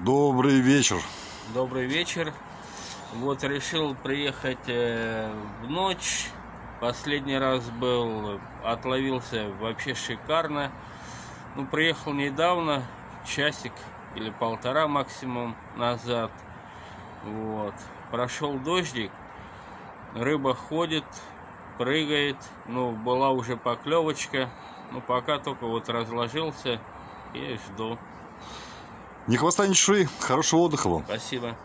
Добрый вечер. Добрый вечер. Вот решил приехать э, в ночь. Последний раз был, отловился вообще шикарно. Ну, приехал недавно, часик или полтора максимум назад. Вот. Прошел дождик, рыба ходит, прыгает. Ну, была уже поклевочка. Ну, пока только вот разложился и жду. Ни хвоста, ни чешуи. Хорошего отдыха вам. Спасибо.